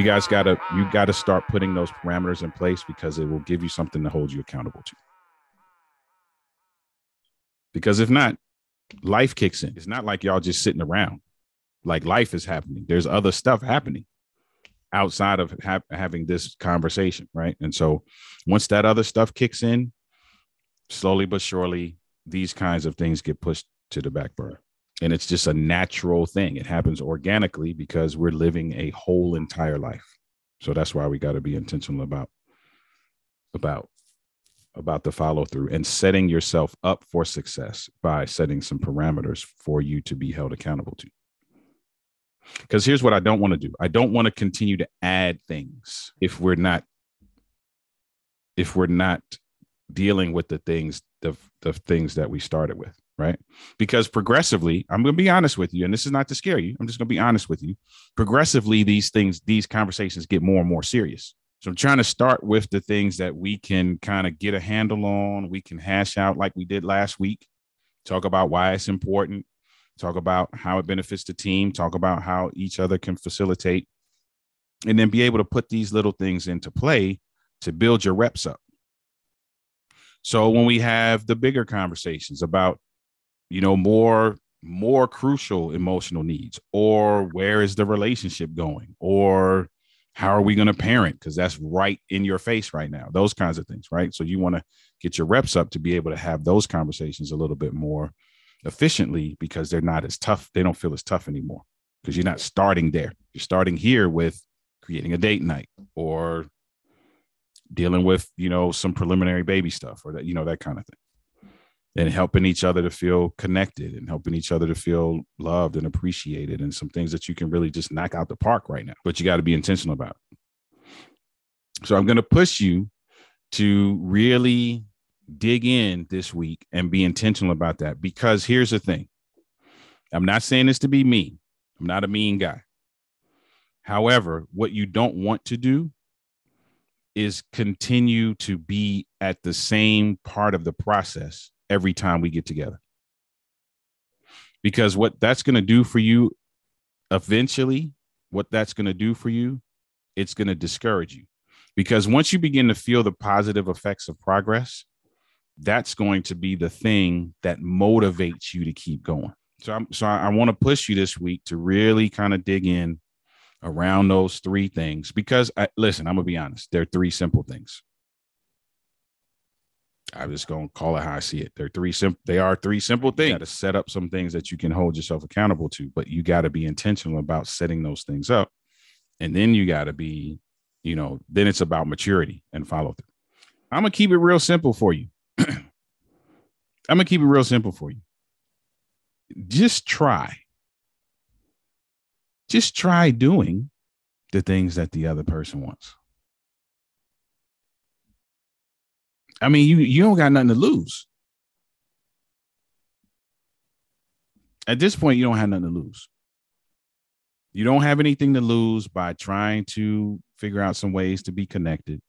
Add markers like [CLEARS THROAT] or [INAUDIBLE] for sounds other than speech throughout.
You guys gotta you gotta start putting those parameters in place because it will give you something to hold you accountable to. Because if not, life kicks in. It's not like y'all just sitting around. Like life is happening. There's other stuff happening outside of ha- having this conversation, right? And so once that other stuff kicks in, slowly but surely, these kinds of things get pushed to the back burner. And it's just a natural thing. It happens organically because we're living a whole entire life. So that's why we got to be intentional about about about the follow through and setting yourself up for success by setting some parameters for you to be held accountable to. Because here's what I don't want to do. I don't want to continue to add things if we're not if we're not dealing with the things the the things that we started with, right? Because progressively, I'm going to be honest with you and this is not to scare you. I'm just going to be honest with you. Progressively these things these conversations get more and more serious. So I'm trying to start with the things that we can kind of get a handle on, we can hash out like we did last week, talk about why it's important, talk about how it benefits the team, talk about how each other can facilitate, and then be able to put these little things into play to build your reps up. So when we have the bigger conversations about, you know, more more crucial emotional needs or where is the relationship going or how are we going to parent because that's right in your face right now those kinds of things right so you want to get your reps up to be able to have those conversations a little bit more efficiently because they're not as tough. They don't feel as tough anymore because you're not starting there. You're starting here with creating a date night or dealing with, you know, some preliminary baby stuff or that, you know, that kind of thing. And helping each other to feel connected and helping each other to feel loved and appreciated and some things that you can really just knock out the park right now. But you got to be intentional about it. So I'm going to push you to really dig in this week and be intentional about that because here's the thing I'm not saying this to be mean, I'm not a mean guy. However, what you don't want to do is continue to be at the same part of the process every time we get together. Because what that's going to do for you eventually, what that's going to do for you, it's going to discourage you. Because once you begin to feel the positive effects of progress, that's going to be the thing that motivates you to keep going. So I'm so I, I want to push you this week to really kind of dig in around those three things because I, listen, I'm gonna be honest, they're three simple things. I'm just gonna call it how I see it. They're three simple. They are three simple things. You got to set up some things that you can hold yourself accountable to, but you got to be intentional about setting those things up, and then you got to be, you know, then it's about maturity and follow through. I'm gonna keep it real simple for you. [CLEARS THROAT] I'm gonna keep it real simple for you. Just try. Just try doing the things that the other person wants. I mean, you you don't got nothing to lose. At this point, you don't have nothing to lose. You don't have anything to lose by trying to figure out some ways to be connected,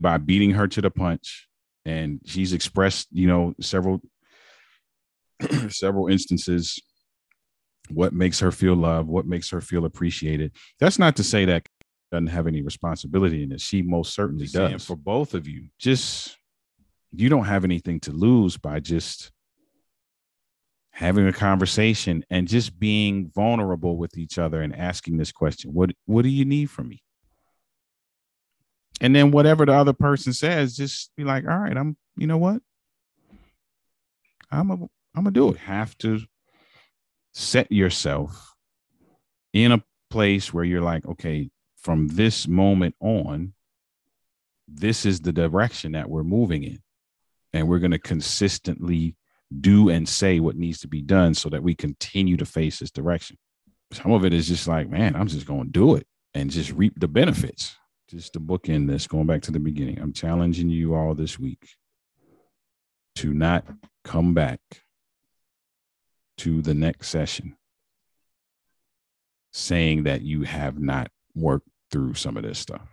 by beating her to the punch, and she's expressed you know several [CLEARS THROAT] several instances what makes her feel loved what makes her feel appreciated that's not to say that doesn't have any responsibility in it she most certainly does and for both of you just you don't have anything to lose by just having a conversation and just being vulnerable with each other and asking this question what what do you need from me and then whatever the other person says, just be like, all right, I'm, you know what? I'm a, I'm gonna do it. Have to set yourself in a place where you're like, okay, from this moment on, this is the direction that we're moving in. And we're going to consistently do and say what needs to be done so that we continue to face this direction. Some of it is just like, man, I'm just going to do it and just reap the benefits just to bookend this, going back to the beginning, I'm challenging you all this week to not come back to the next session saying that you have not worked through some of this stuff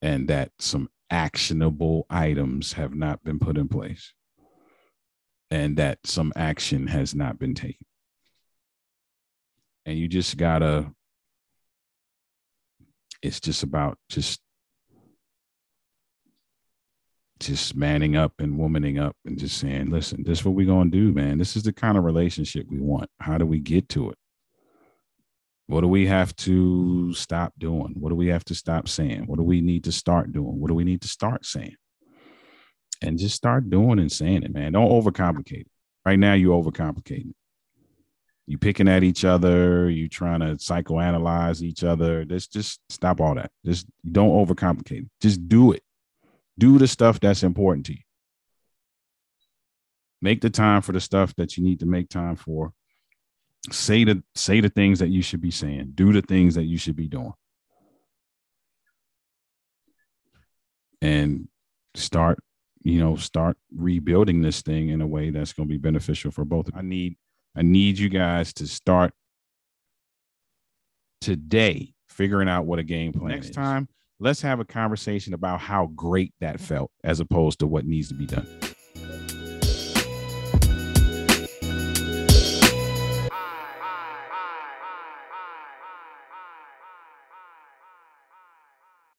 and that some actionable items have not been put in place and that some action has not been taken. And you just gotta, it's just about just just manning up and womaning up and just saying, listen, this is what we're gonna do, man. This is the kind of relationship we want. How do we get to it? What do we have to stop doing? What do we have to stop saying? What do we need to start doing? What do we need to start saying? And just start doing and saying it, man. Don't overcomplicate it. Right now, you overcomplicating. You picking at each other, you trying to psychoanalyze each other. Just just stop all that. Just don't overcomplicate it. Just do it. Do the stuff that's important to you. Make the time for the stuff that you need to make time for. Say the say the things that you should be saying. Do the things that you should be doing. And start, you know, start rebuilding this thing in a way that's going to be beneficial for both. I need I need you guys to start today figuring out what a game plan Next is. time let's have a conversation about how great that felt as opposed to what needs to be done.